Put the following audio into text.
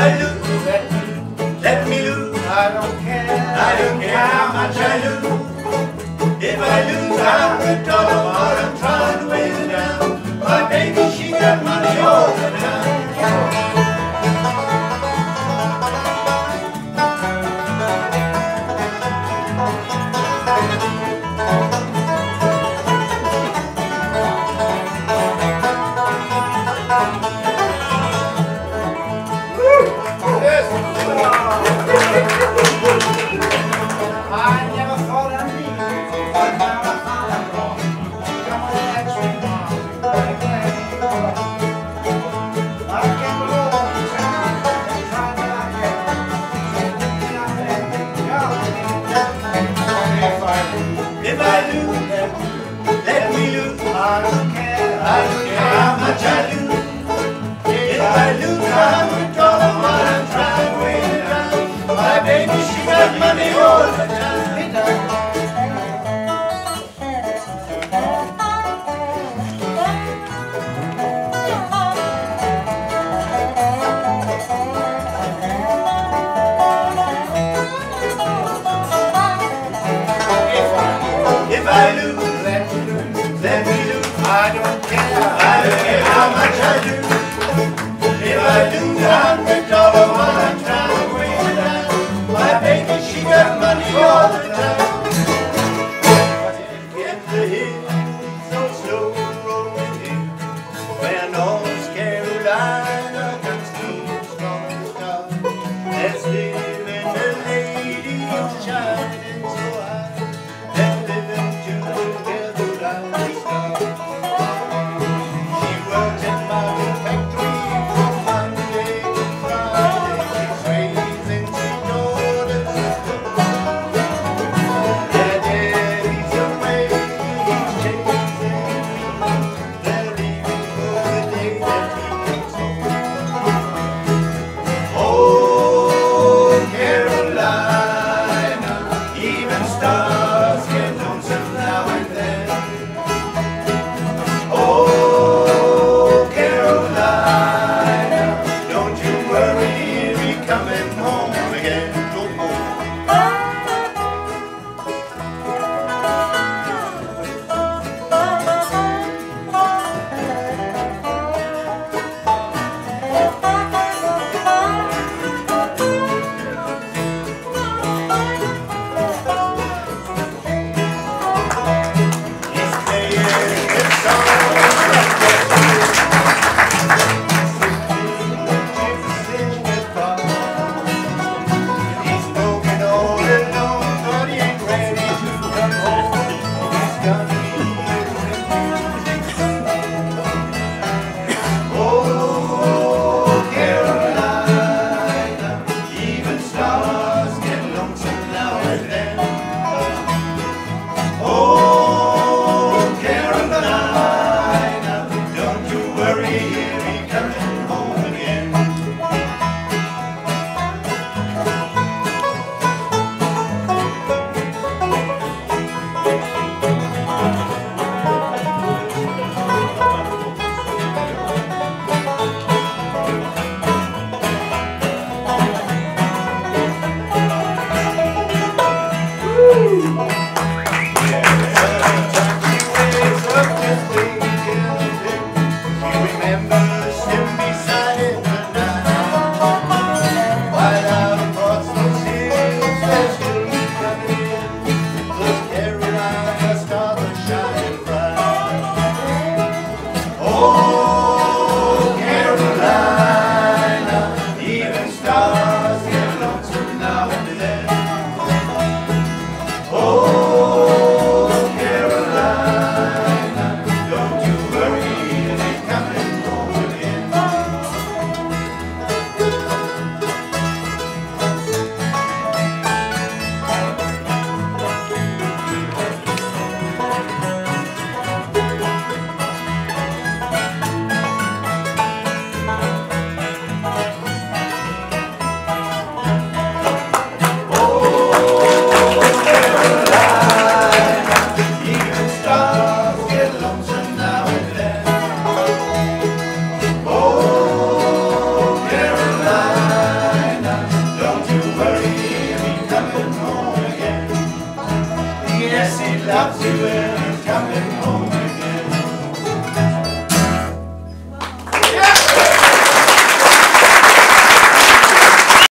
I lose. Let me lose. Let me lose. I don't care. I don't care how much I lose. If I lose, I'm the dog, but I'm trying to weigh it down. My baby, she got money all the time. I don't care. I don't care how much I lose. If I lose a hundred dollars while I'm trying to weigh my baby, she got money all. yes, he loves you and he's coming home.